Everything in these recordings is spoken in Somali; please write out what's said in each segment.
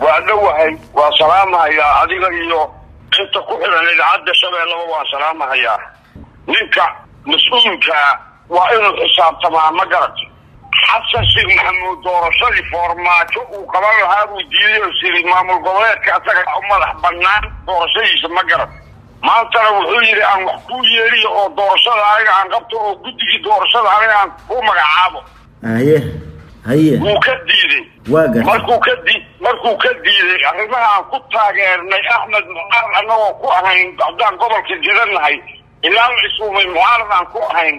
waa dhowahay waa salaamahayaa adiga iyo inta ku xiran idaacadda shabeellaba waa salaamahayaa. Ninka mas'uulkaa waa inuu xisaabtamaa ma garata xasan sheekh maxamuud doorashadii foormaajo uu qaban lahaa buu diiday oo siri maamul goboleedka asaga u madax bannaan doorashadiisa ma garata maantana wuxuu yidhi aan wax kuu yeeriyo oo doorashada aniga aan qabto oo guddigii doorashada aniga aan ku magacaabo. Haye wuu ka diiday. Markuu ka di markuu ka diiday arrimaha aan ku taageernay axmed mucaar annagoo ku ahayn haddaan gobolka jedanahay ilaa la isuumay mucaarad aan ku ahayn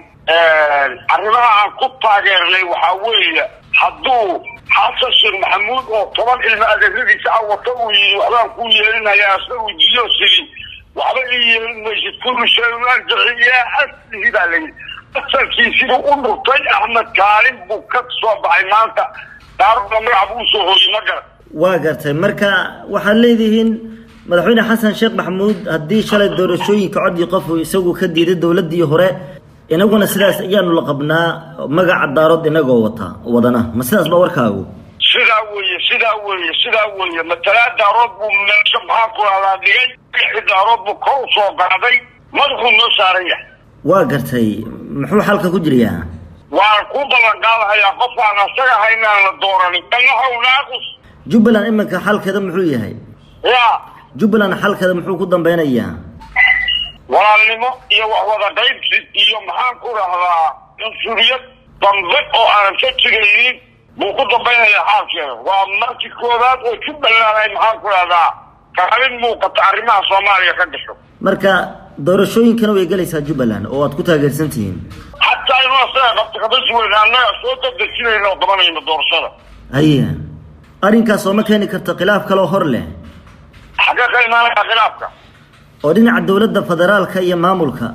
arrimaha aan ku taageernay waxaa weeye hadduu xasan sheekh maxamuud oo toban ilmo adeeradiisa a wato uu yidhi waxbaan kuu yeelinayaa asna uu sidi waxba ii yeelin maysid kullu shayin arjaci ilaa aslihi baa layidhi asalkii siduu u dhurtay axmed kaalin buu ka soo baxay maanta. Daaruda magaca buu u soo hooyey ma garan waa gartay. Marka waxaad leedihiin madaxweyne xasan sheekh maxamuud haddii shalay doorashooyinka codii qofu isagu ka diiday dowladdii hore inaguna sidaas ayaanu la qabnaa magaca daarood inagoo wata wadana. Ma sidaas ba warkaagu? Sidaa weeye sidaa weeye sidaa weeye. Matalaa daarood buu meesha maxaa ku lahdaa dhigay? Wixii daarood buu kor u soo qaaday. Madaxuu noo saaran yahay waa gartay muxuu xalka ku jirayaa waan ku ballan qaadahayaa qofkaan asaga haynaan la dooranin danahow naaqus jubbaland iminka xalkeeda muxuu yahay? Ya jubbaland xalkeeda muxuu ku dambeynayaa walaalnimo iyo wax wada qaybsi iyo maxaan ku dhahdaa cunsuriyad dambe oo aanan ka jiraynin buu ku dambaynayaa xaalkeeda. Waa markii koowaad oo jubbaland ay maxaan ku dhahdaa kaalin muuqata arrimaha soomaaliya ka gasho. Marka doorashooyinkana way gelaysaa jubbaland oo aad ku taageersan tihiin xataa inuu asaga qabta kabasi weyn annaga soo dadejinayna oo qabanayno doorashada haye arrinkaas oo ma keeni karto khilaaf kaloo hor leh xagee ka imaanaya khilaafka oo dhinaca dowladda federaalka iyo maamulka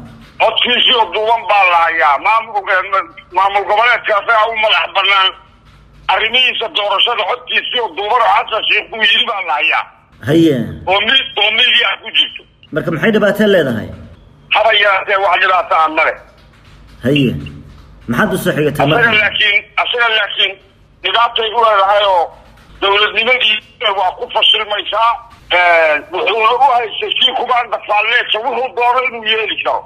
codkiisii oo duuban baa la hayaa maamul maamul goboleedka asagaa u madax banaan arrimihiisa doorashada codkiisii oo duuban oo xasan sheekh uu yidhi baa la hayaa haye oo mi oo midiya ku jirto marka maxay dhibaateen leedahay? Haba yaraatee wax dhibaato aan male haye. Maxaad u soo xigatay asaga marka? Laakiin asaga laakiin dhibaatay u leedahay oo dowladnimadii waa ku fashilmaysaa wuxuuna u haystay kii kubaanda faalleedsa wuxuu doono inuu yeeli karo.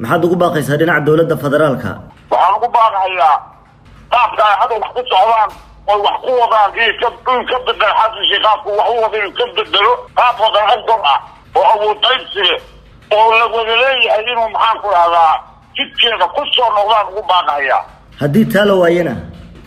Maxaad ugu baaqaysaa dhinaca dowladda federaalka? Waxaan ugu baaqahayaa qaabka ay hadda wax ku socdaan oy wax ku wadaan in ka bedel xasisi qaabku wax u wada inuu ka bedelo qaab wadan afdal ah oo qaybsiga oo la wada leeyahay inuu maxaan ku dhahdaa jidkeeda ku soo noqdaan ugu baaqahayaa haddii taa la waayana?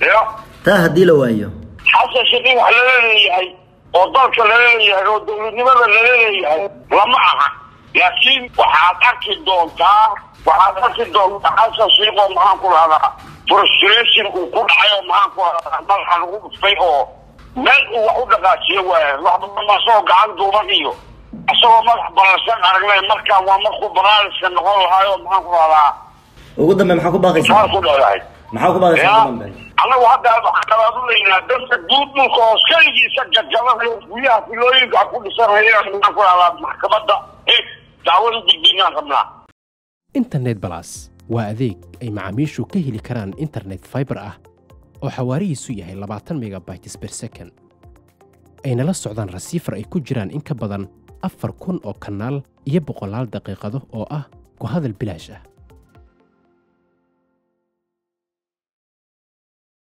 Ya taa haddii la waayo? Xasan sheekh in wax lala leeyahay oo dalka lala leeyahay oo dowladnimada lala leeyahay lama aha. Laakiin waxaad arki doontaa waxaad arki doontaa xasan sheekh oo maxaan ku dhahdaa frustration uu ku dhacay oo maxaan ku dhahdaa madaxa lagu dhuftay oo meel uu wax u dhaqaajiyo waaye waxba asagoo gacan duuban iyo isagoo madax balansan aragnay markaan waa markuu banaaliska noqon lahaay oo maxaan ku dhahdaa ugu dambe maxaa ku baaqaysaa maxaa ku dhahdahay maxaa ku baaqaysaa ugu dambe annagu hadda waxaan kalaad u leynaa dadka guud dhulka hoos keligiisa gajabanayo guryaha filooyinka ku dhisanaya maxaan ku dhahdaa maxkamadda? Eh dacwada gudbinaan rabnaa. Internet balas waa adeeg ay macaamiishu ka heli karaan internet fiber ah oo xawaarihiisu yahay labaatan megabytes per second. Ayna la socdaan rasiifar ay ku jiraan in ka badan afar kun oo kanaal iyo boqolaal daqiiqado oo ah ku hadal bilaash ah